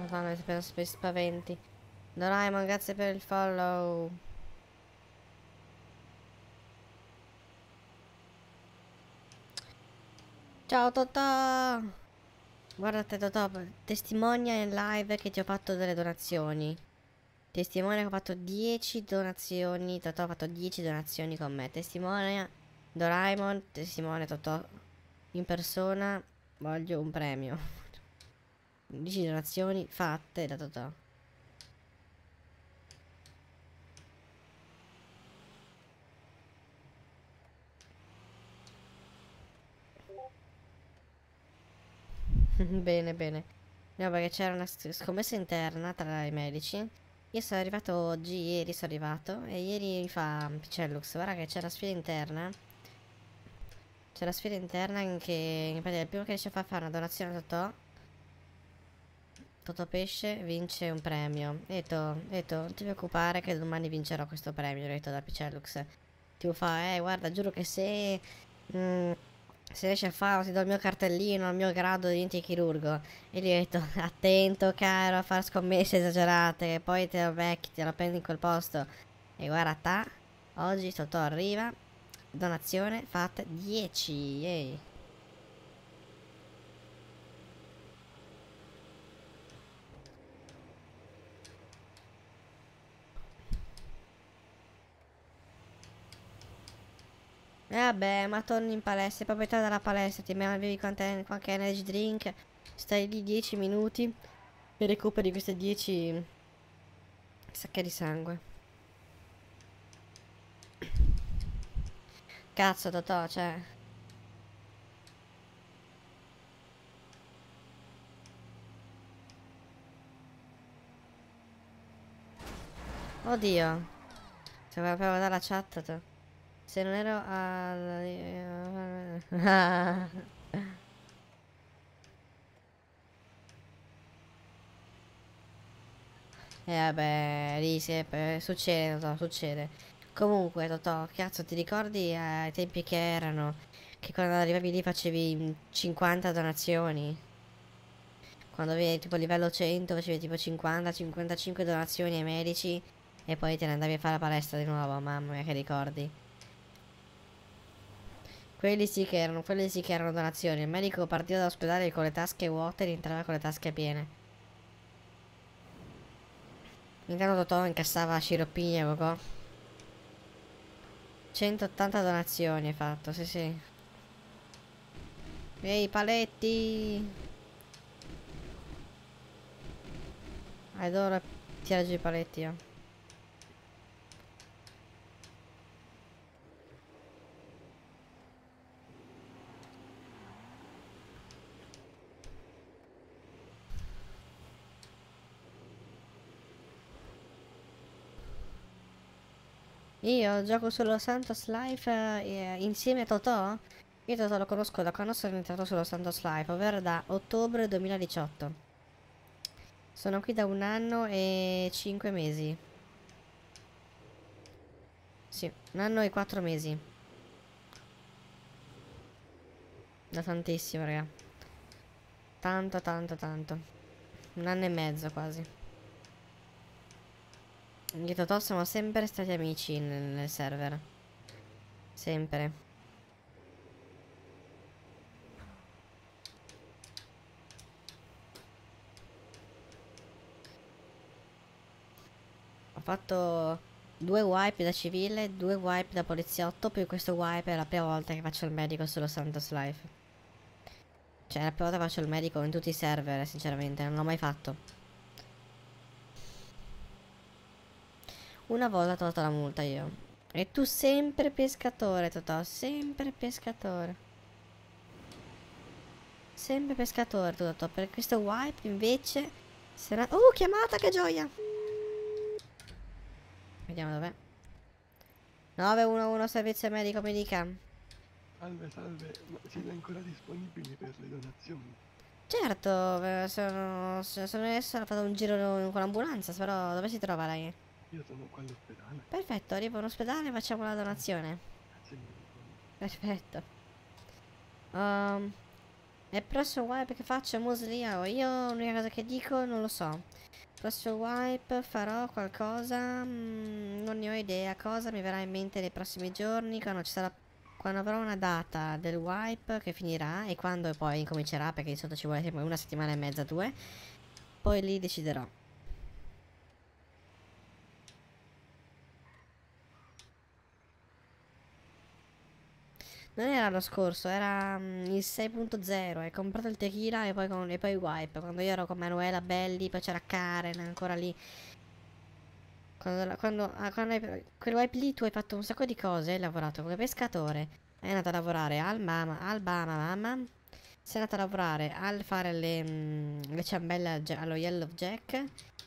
[SPEAKER 1] Madonna, spero sp- spaventi. Doraemon, grazie per il follow. Ciao Totò! Guardate Totò, testimonia in live che ti ho fatto delle donazioni. Testimonia che ho fatto 10 donazioni. Totò ha fatto 10 donazioni con me. Testimonia Doraemon, testimonia Totò. In persona voglio un premio. 10 donazioni fatte da Totò. [LAUGHS] bene, bene. No, perché c'era una scommessa interna tra i medici Io sono arrivato oggi, ieri sono arrivato, e ieri mi fa Picellux, guarda che c'è la sfida interna. C'è la sfida interna in che in pratica il primo che riesce a far fare una donazione a Totò. Totò Pesce vince un premio. E ho detto, non ti preoccupare che domani vincerò questo premio, ho detto da Picellux. Tipo fa, eh guarda, giuro che se... mm, se riesci a farlo ti do il mio cartellino, il mio grado diventi chirurgo. E gli ho detto, attento caro a fare scommesse esagerate, che poi te lo becchi, te lo prendi in quel posto. E guarda, ta, oggi Totò arriva, donazione fatta 10, yay. Vabbè, ma torni in palestra, è proprietà della palestra, ti bevi quante- qualche energy drink, stai lì 10 minuti e recuperi queste 10 sacche di sangue. Cazzo, Totò, cioè... Oddio. Se vai proprio dalla chat. Se non ero a... E vabbè, lì è- succede, Totò, succede. Comunque, Totò, cazzo, ti ricordi eh, ai tempi che erano? Che quando arrivavi lì facevi mm, 50 donazioni? Quando avevi tipo livello 100 facevi tipo 50-55 donazioni ai medici e poi te ne andavi a fare la palestra di nuovo, mamma mia che ricordi. Quelli sì che erano, quelli sì che erano donazioni. Il medico partiva dall'ospedale con le tasche vuote e rientrava con le tasche piene. Intanto Totò incassava sciroppini e cocò. 180 donazioni hai fatto, sì sì. Ehi, paletti! Adoro tirare giù i paletti io. Io gioco solo Santos Life eh, insieme a Totò? Io Totò lo conosco da quando sono entrato sullo Santos Life, ovvero da ottobre 2018. Sono qui da un anno e cinque mesi. Sì, un anno e quattro mesi. Da tantissimo, raga. Tanto, tanto, tanto. Un anno e mezzo quasi. Io e Totò siamo sempre stati amici nel, server. Sempre. Ho fatto due wipe da civile, due wipe da poliziotto, poi questo wipe è la prima volta che faccio il medico sullo Santos Life. Cioè, è la prima volta che faccio il medico in tutti i server, sinceramente, non l'ho mai fatto. Una volta ho tolto la multa io. E tu sempre pescatore, Totò, sempre pescatore. Sempre pescatore, Totò. Per questo wipe invece sarà... Oh, chiamata, che gioia! Vediamo dov'è. 911 servizio medico, mi dica.
[SPEAKER 8] Salve, salve, ma siete ancora disponibili per le donazioni?
[SPEAKER 1] Certo, eh, sono, sono adesso ho fatto un giro con l'ambulanza, però dove si trova lei?
[SPEAKER 8] Io sono qua all'ospedale.
[SPEAKER 1] Perfetto, arrivo all'ospedale e facciamo la donazione.
[SPEAKER 8] Grazie mille.
[SPEAKER 1] Perfetto. Um, e il prossimo wipe che faccio è Muslio. Io l'unica cosa che dico non lo so. Prossimo wipe farò qualcosa. mm, non ne ho idea cosa mi verrà in mente nei prossimi giorni. Quando ci sarà. Quando avrò una data del wipe che finirà e quando poi incomincerà, perché di solito ci vuole sempre una settimana e mezza, due. Poi lì deciderò. Non era lo scorso, era mm, il 6.0. Hai comprato il tequila e poi, con, e poi wipe. Quando io ero con Manuela Belli, poi c'era Karen ancora lì. Quando, quando, ah, quando hai, quel wipe lì tu hai fatto un sacco di cose. Hai lavorato come pescatore. È andato a lavorare al Mama, al Bama Mamma. sei andato a lavorare al fare le, mm, le ciambelle allo Yellow Jack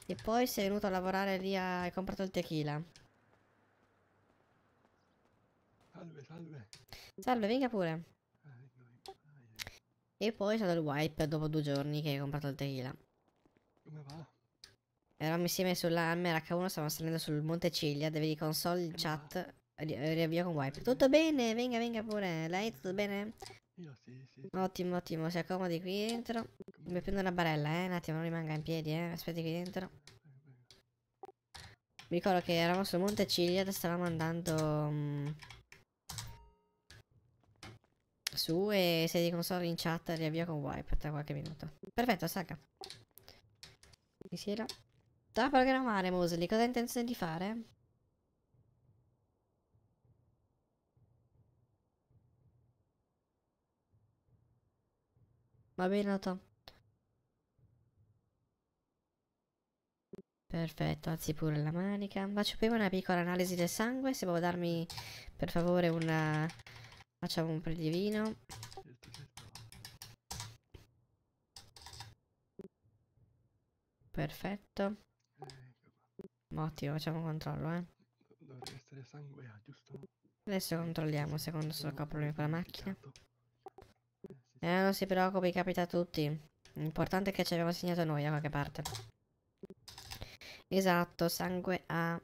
[SPEAKER 1] e poi sei venuto a lavorare lì a... hai comprato il tequila.
[SPEAKER 8] Salve, salve.
[SPEAKER 1] Salve, venga pure.
[SPEAKER 8] Eh.
[SPEAKER 1] E poi stato il wipe dopo due giorni che hai comprato il tequila.
[SPEAKER 8] Come va?
[SPEAKER 1] Eravamo insieme sulla Hammer H1, stavamo salendo sul Monte Ciglia, devi console in chat, ri- riavvio con wipe. Tutto bene, venga, venga pure. Lei, tutto bene?
[SPEAKER 8] Io sì, sì.
[SPEAKER 1] Ottimo, ottimo, si accomodi qui dentro. Mi prendo una barella, eh, un attimo, non rimanga in piedi, eh, aspetti qui dentro. Mi ricordo che eravamo sul Monte Ciglia e stavamo andando mm, su e sei di console in chat, riavvio con wipe tra qualche minuto. Perfetto, sacca. Mi sieda. Da programmare, Mosley, cosa hai intenzione di fare? Va bene, Otto. Perfetto, alzi pure la manica. Faccio prima una piccola analisi del sangue. Se può darmi per favore una... Facciamo un po' di vino. Perfetto. Ottimo, facciamo un controllo, eh.
[SPEAKER 8] Dovrebbe essere sangue giusto?
[SPEAKER 1] Adesso controlliamo, secondo se ho problemi con la macchina.
[SPEAKER 8] Eh,
[SPEAKER 1] non si preoccupi, capita a tutti. L'importante è che ci abbiamo segnato noi da qualche parte. Esatto, sangue A.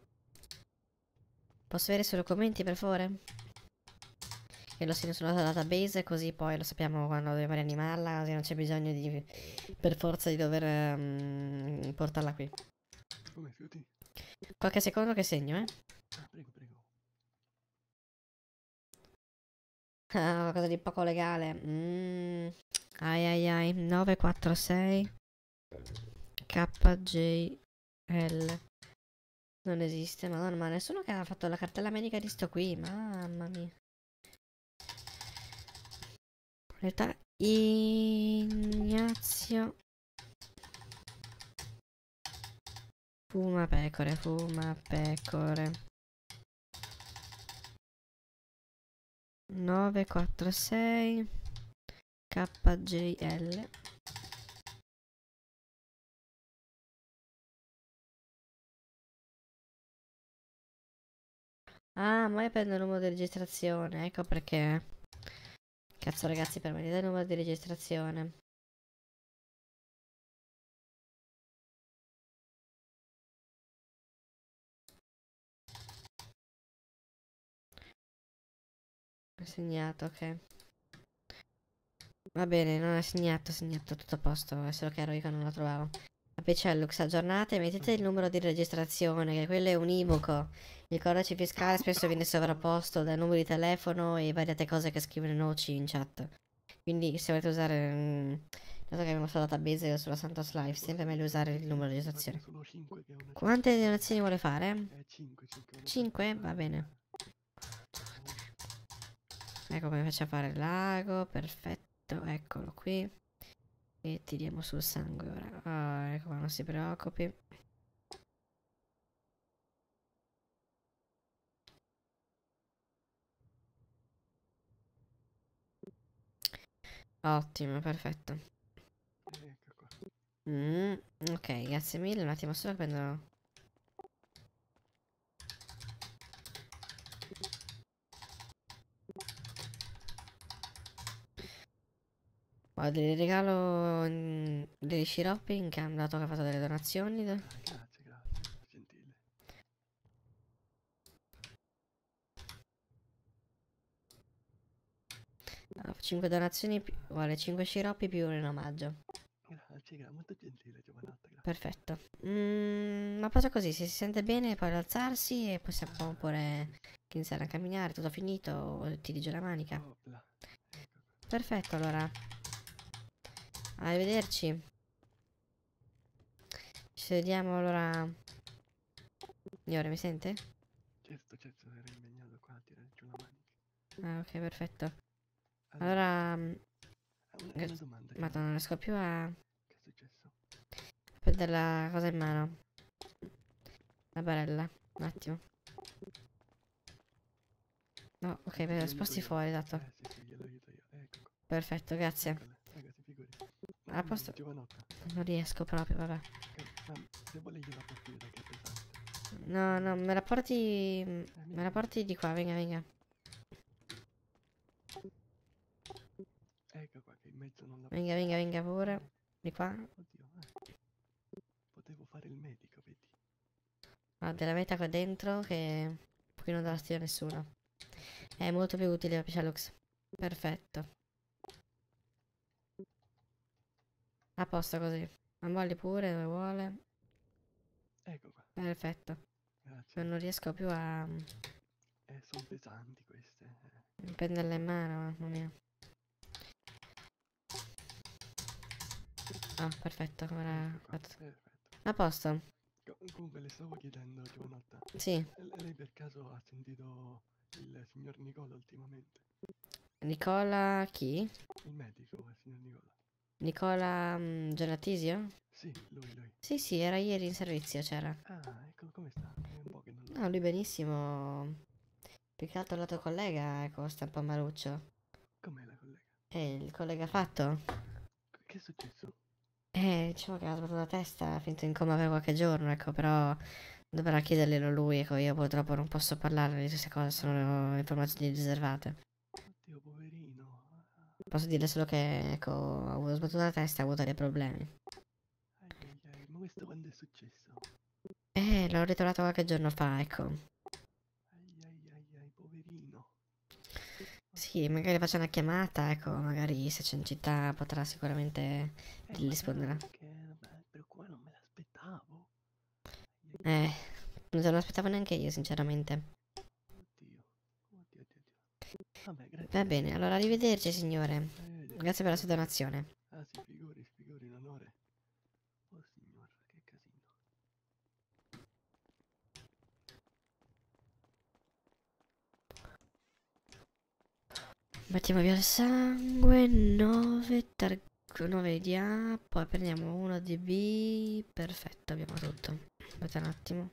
[SPEAKER 1] Posso avere solo commenti, per favore? Che lo segno sulla database, così poi lo sappiamo quando dobbiamo rianimarla, così non c'è bisogno di... per forza di dover ehm, portarla qui. Qualche secondo che segno, eh?
[SPEAKER 8] Ah, prego, prego.
[SPEAKER 1] Ah, qualcosa di poco legale. Mm. Ai ai ai. 946 KJL. Non esiste, madonna, ma nessuno che ha fatto la cartella medica di sto qui. Mamma mia. Età Ignazio. Fuma pecore, fuma pecore. 946 KJL Ah, ma io prendo il numero di registrazione, ecco perché. Cazzo ragazzi, per me il numero di registrazione. Ho segnato, ok. Va bene, non è segnato, segnato, tutto a posto, è solo che ero io che non lo trovavo. Apicellux, aggiornate, mettete il numero di registrazione, che quello è univoco. Il codice fiscale spesso viene sovrapposto dal numero di telefono e variate cose che scrivono noci in chat. Quindi se volete usare... mm, dato che abbiamo sulla database sulla Santos Live, sempre meglio usare il numero di registrazione.
[SPEAKER 8] Sono 5 che è una...
[SPEAKER 1] Quante donazioni vuole fare?
[SPEAKER 8] Eh, 5, 5.
[SPEAKER 1] 5? Va bene. Ecco come faccio a fare il lago, perfetto, eccolo qui. E tiriamo sul sangue ora. Ah, ecco non si preoccupi. Ottimo, perfetto.
[SPEAKER 8] Ecco qua.
[SPEAKER 1] Mm, ok, grazie mille. Un attimo solo che prendo... Guarda, gli regalo mm, degli sciroppi in cambio, dato che ha fatto delle donazioni.
[SPEAKER 8] Ah, grazie, grazie. Gentile.
[SPEAKER 1] 5 donazioni, più, vuole 5 sciroppi più un omaggio.
[SPEAKER 8] Grazie, gra- molto gentile, giovanotta. Grazie.
[SPEAKER 1] Perfetto. Mm, ma poi così, se si sente bene puoi alzarsi e possiamo pure iniziare a camminare, tutto finito, ti digio la manica.
[SPEAKER 8] Ecco.
[SPEAKER 1] Perfetto, allora. Arrivederci. Ci vediamo allora. Signore, mi sente?
[SPEAKER 8] Certo, certo, ero impegnato qua a tirare giù la manica.
[SPEAKER 1] Ah, ok, perfetto.
[SPEAKER 8] Allora, una, una domanda. che-
[SPEAKER 1] madonna, non riesco più a
[SPEAKER 8] Che è successo?
[SPEAKER 1] prendere la cosa in mano. La barella, un attimo. No, ok, per sposti fuori, esatto.
[SPEAKER 8] Eh, sì, sì, glielo aiuto io. Ecco.
[SPEAKER 1] Perfetto, grazie.
[SPEAKER 8] Eccole. Ecco,
[SPEAKER 1] A posto. Non riesco proprio, vabbè.
[SPEAKER 8] è pesante.
[SPEAKER 1] No, no, me la porti. Me la porti di qua, venga, venga.
[SPEAKER 8] Ecco qua che in mezzo non la
[SPEAKER 1] Venga, venga, venga pure. Di qua.
[SPEAKER 8] Oddio, eh. Potevo fare il medico, vedi.
[SPEAKER 1] Ha della veta qua dentro che qui non dà fastidio a nessuno. È molto più utile Pichalux. Perfetto. A posto così. Ammolli pure dove vuole.
[SPEAKER 8] Ecco qua,
[SPEAKER 1] Perfetto.
[SPEAKER 8] grazie.
[SPEAKER 1] Non riesco più a
[SPEAKER 8] Eh, sono pesanti queste. eh.
[SPEAKER 1] prenderla in mano, mamma mia. Ah, perfetto, ora
[SPEAKER 8] Ecco qua, perfetto.
[SPEAKER 1] A posto.
[SPEAKER 8] Co- Comunque le stavo chiedendo, Giovanotta,
[SPEAKER 1] Sì.
[SPEAKER 8] l- lei per caso ha sentito il signor Nicola ultimamente?
[SPEAKER 1] Nicola chi?
[SPEAKER 8] Il medico, il signor Nicola.
[SPEAKER 1] Nicola mm, Genatisio?
[SPEAKER 8] Sì, lui, lui.
[SPEAKER 1] Sì, sì, era ieri in servizio, c'era.
[SPEAKER 8] Ah, ecco, come sta? Non.
[SPEAKER 1] No, lui benissimo. Più che altro il lato collega, ecco, sta un po' maluccio.
[SPEAKER 8] Com'è la collega?
[SPEAKER 1] E il collega fatto?
[SPEAKER 8] Che è successo?
[SPEAKER 1] Eh, diciamo che ha sbattuto la testa, ha finito in coma per qualche giorno, ecco, però dovrà chiederglielo lui, ecco, io purtroppo non posso parlare di queste cose, sono informazioni riservate. Posso dirle solo che, ecco, ha avuto sbattuto la testa e ha avuto dei problemi.
[SPEAKER 8] Ma questo quando è successo?
[SPEAKER 1] Eh, l'ho ritrovato qualche giorno fa, ecco.
[SPEAKER 8] Ai, ai, ai, ai, poverino.
[SPEAKER 1] Sì, magari faccio una chiamata, ecco, magari se c'è in città potrà sicuramente
[SPEAKER 8] Eh, guarda Che, per qua non me l'aspettavo.
[SPEAKER 1] Eh, non se lo aspettavo neanche io, sinceramente.
[SPEAKER 8] Oddio, oddio, oddio, oddio. Vabbè.
[SPEAKER 1] Va bene, allora arrivederci, signore.
[SPEAKER 8] Arrivederci.
[SPEAKER 1] Grazie per la sua donazione.
[SPEAKER 8] Ah, si figuri, figuri, in onore. Oh signor, che casino.
[SPEAKER 1] Mettiamo via il sangue, 9, tar- 9 di A, poi prendiamo 1 di B, perfetto, abbiamo tutto. Aspetta un attimo.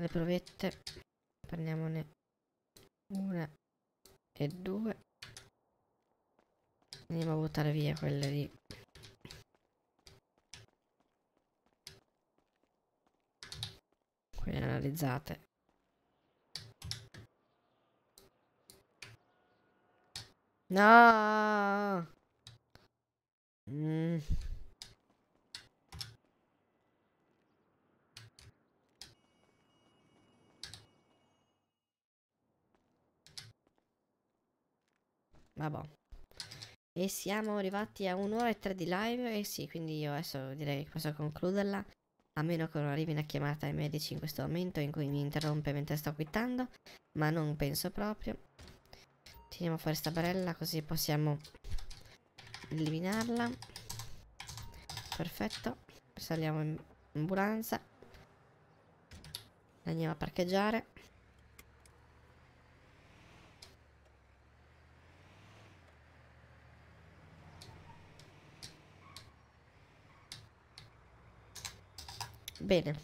[SPEAKER 1] Le provette, prendiamone una e due. Andiamo a buttare via quelle lì. Quelle analizzate. No! Mm. Vabbè. E siamo arrivati a un'ora e tre di live. E sì, quindi io adesso direi che posso concluderla. A meno che non arrivi una chiamata ai medici in questo momento in cui mi interrompe mentre sto quittando. Ma non penso proprio. Tiriamo fuori sta barella così possiamo eliminarla. Perfetto. Saliamo in ambulanza. Andiamo a parcheggiare. Bene.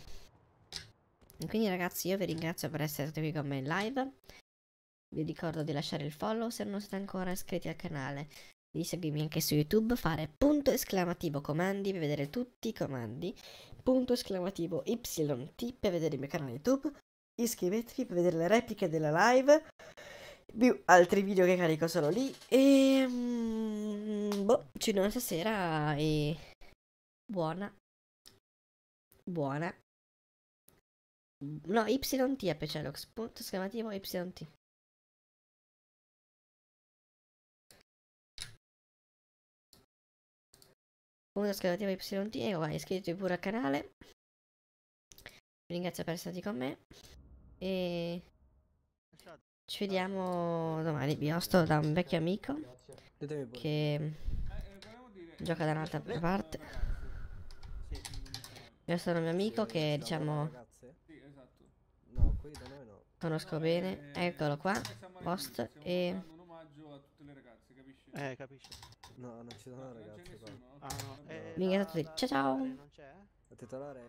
[SPEAKER 1] Quindi ragazzi io vi ringrazio per essere stati qui con me in live. Vi ricordo di lasciare il follow se non siete ancora iscritti al canale. Di seguirmi anche su YouTube, fare punto esclamativo comandi per vedere tutti i comandi. Punto esclamativo YT per vedere il mio canale YouTube. Iscrivetevi per vedere le repliche della live. Più altri video che carico solo lì. E... mm, boh, ci vediamo stasera e... Buona. Buona. No, YT è Pecelox. Punto esclamativo YT. Punto esclamativo YT. E vai, iscrivetevi pure al canale. Vi ringrazio per essere stati con me. E ci vediamo domani. Vi osto da un vecchio amico che gioca da un'altra parte. Io sono un mio amico che diciamo
[SPEAKER 9] No, qui da noi no.
[SPEAKER 1] conosco bene. Eccolo qua. Post e
[SPEAKER 10] un omaggio a tutte le ragazze, capisci?
[SPEAKER 9] Eh, capisci? No, non ci sono ragazze qua.
[SPEAKER 10] Ah no,
[SPEAKER 1] vi ringrazio tutti. Ciao ciao.
[SPEAKER 9] La titolare